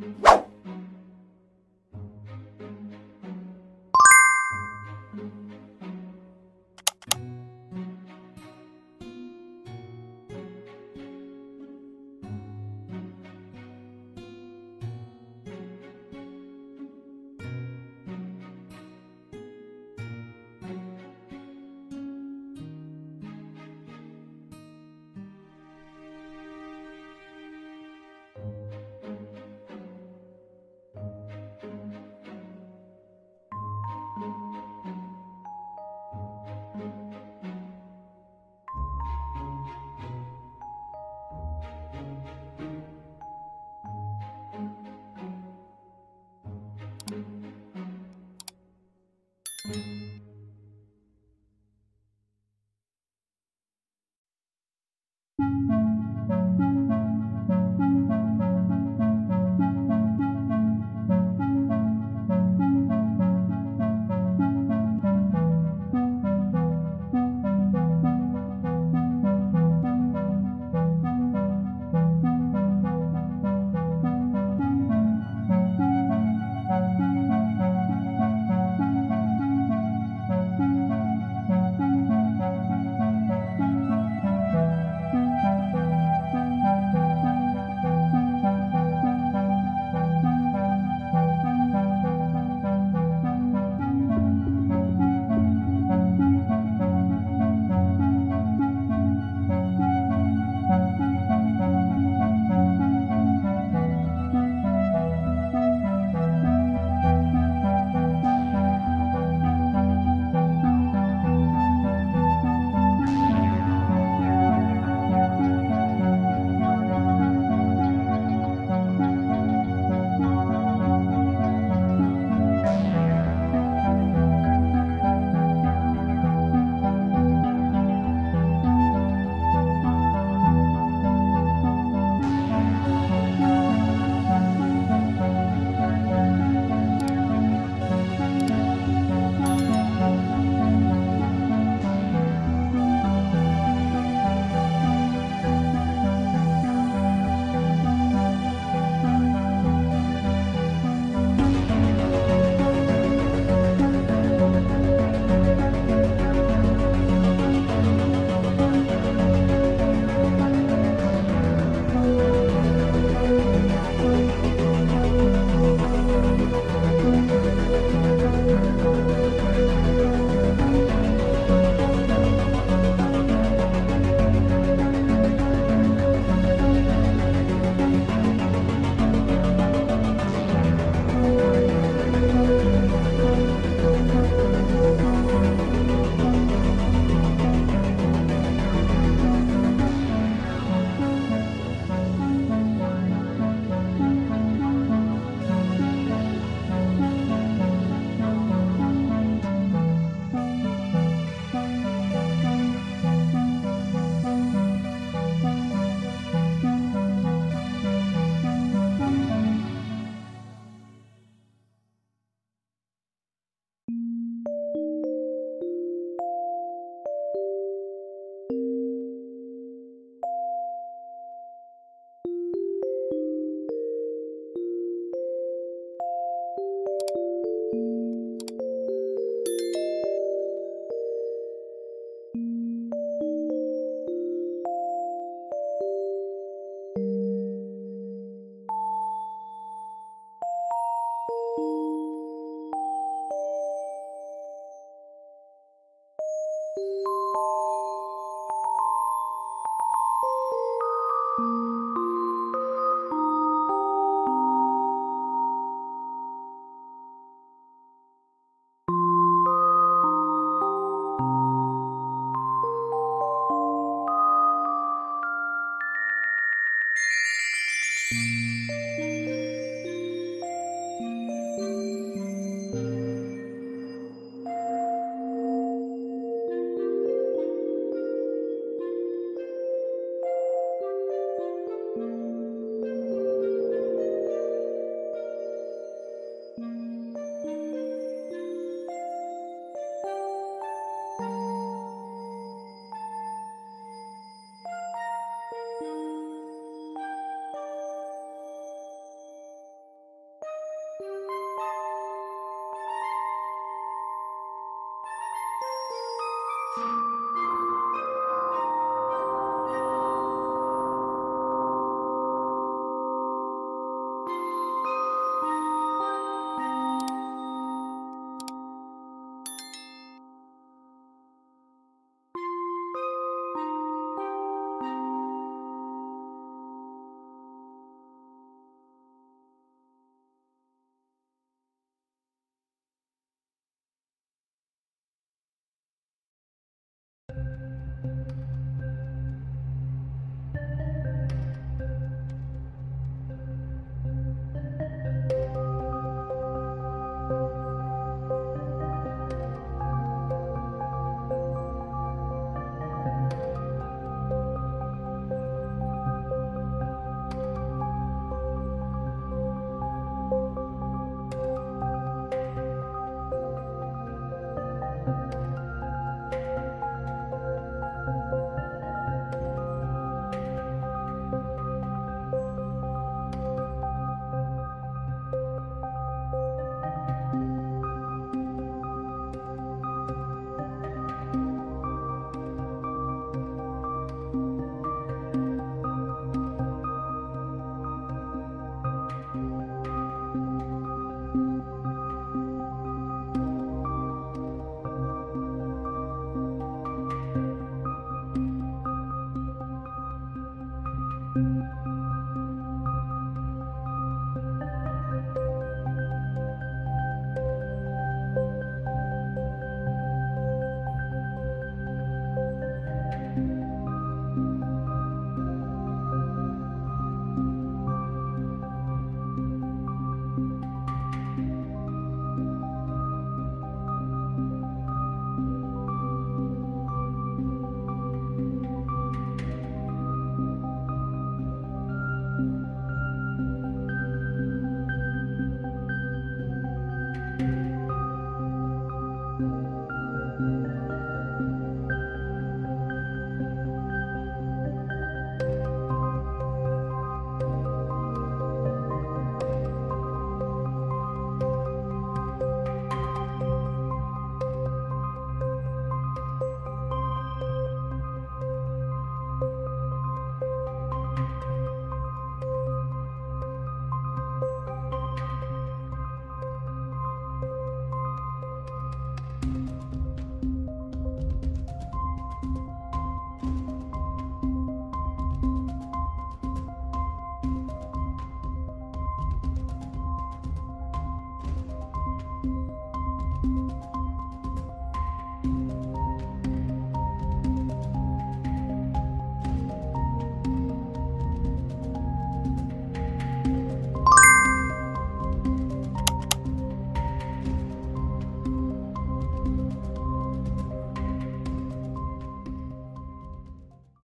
Bye. Música